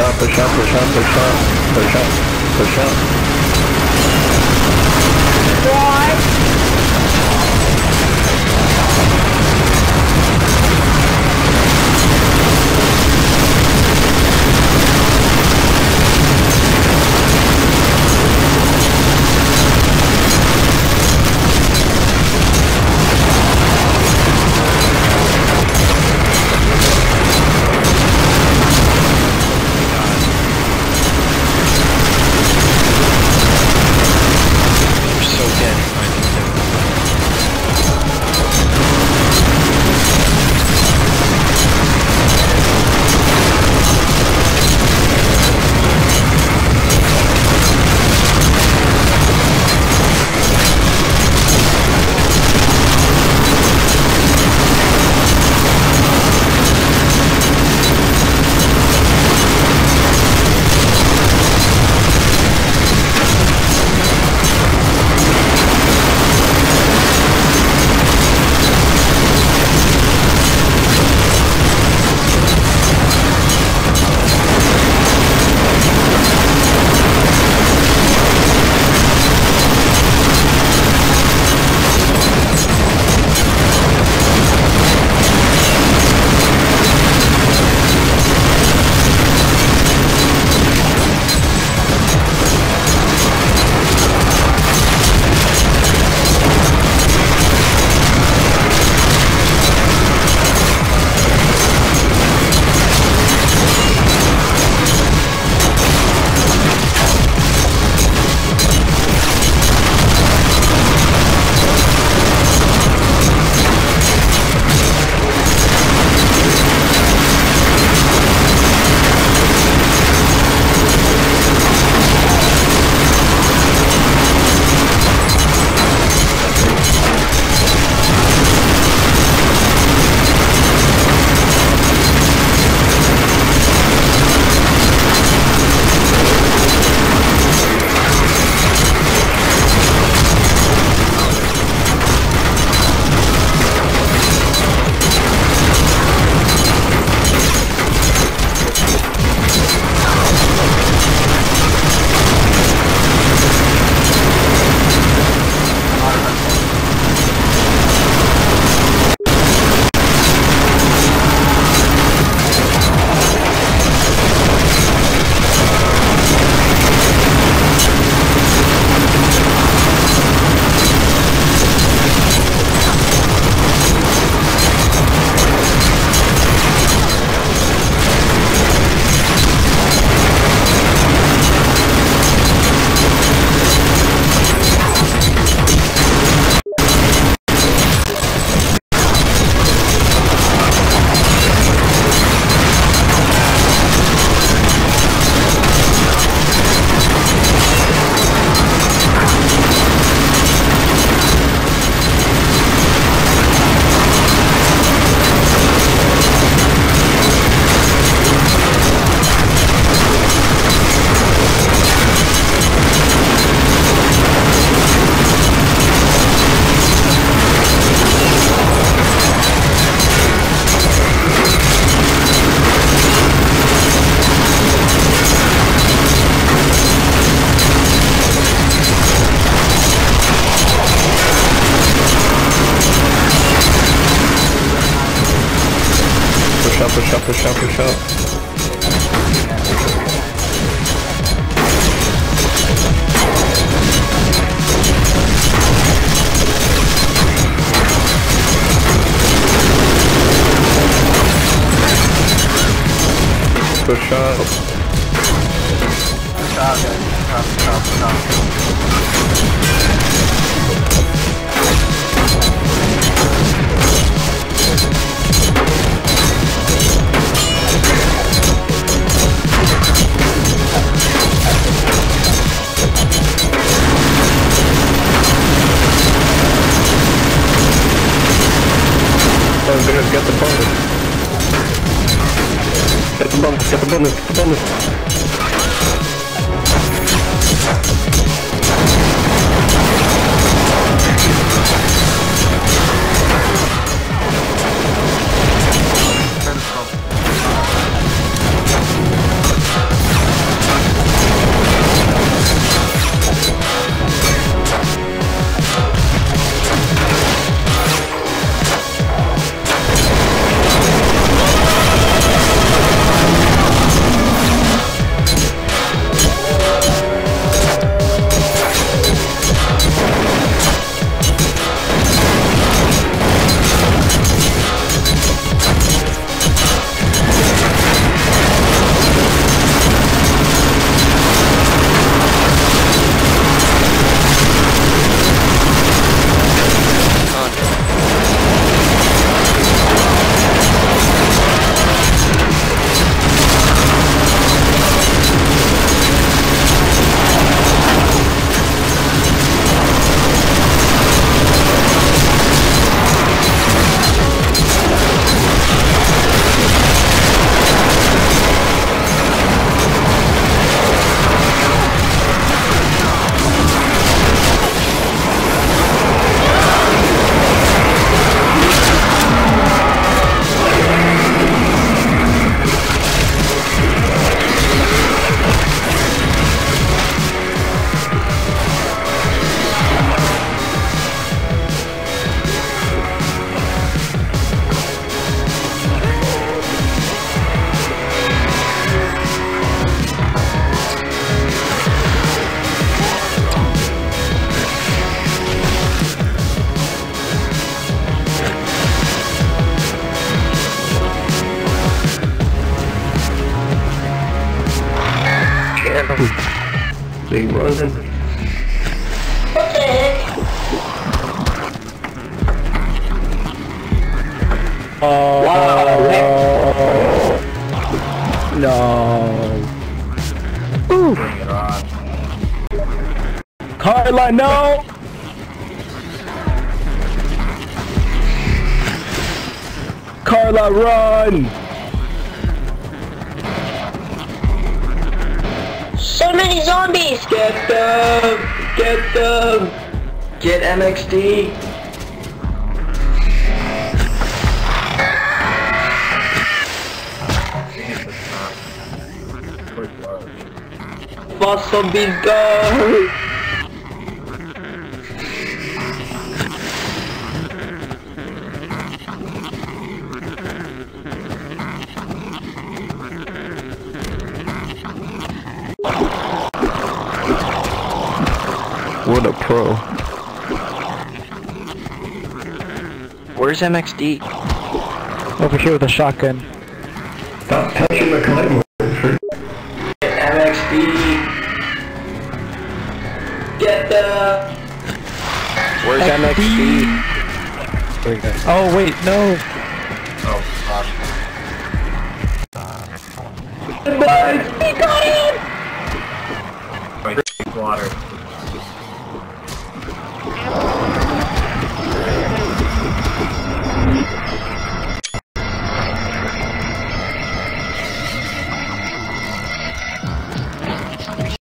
up, push up, push up, push up, push up, push up. Why? Push up, push up, push up, push up. Push up. Stop, stop, stop, stop. Oh, good, get the bonus. Get the bonus, Big running. What the heck? No. On. Carla, no! Carla, run! So many zombies! Get them! Get them! Get MXD! Fast zombies go! What a pro. Where's MXD? Over here with a shotgun. Stop touching the claymore. MXD! Get the... Where's MXD? There we go. Oh, wait, no! Oh, fuck. Goodbye!